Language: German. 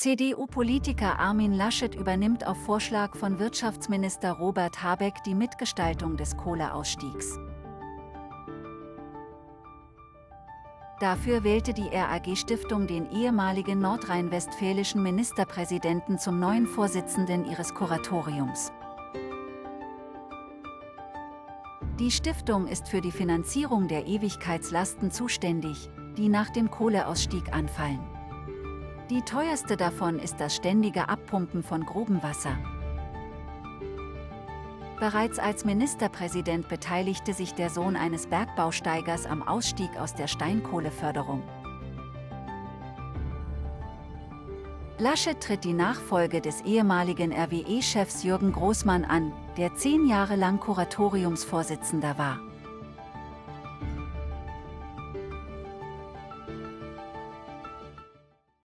CDU-Politiker Armin Laschet übernimmt auf Vorschlag von Wirtschaftsminister Robert Habeck die Mitgestaltung des Kohleausstiegs. Dafür wählte die RAG-Stiftung den ehemaligen nordrhein-westfälischen Ministerpräsidenten zum neuen Vorsitzenden ihres Kuratoriums. Die Stiftung ist für die Finanzierung der Ewigkeitslasten zuständig, die nach dem Kohleausstieg anfallen. Die teuerste davon ist das ständige Abpumpen von Grubenwasser. Bereits als Ministerpräsident beteiligte sich der Sohn eines Bergbausteigers am Ausstieg aus der Steinkohleförderung. Laschet tritt die Nachfolge des ehemaligen RWE-Chefs Jürgen Großmann an, der zehn Jahre lang Kuratoriumsvorsitzender war.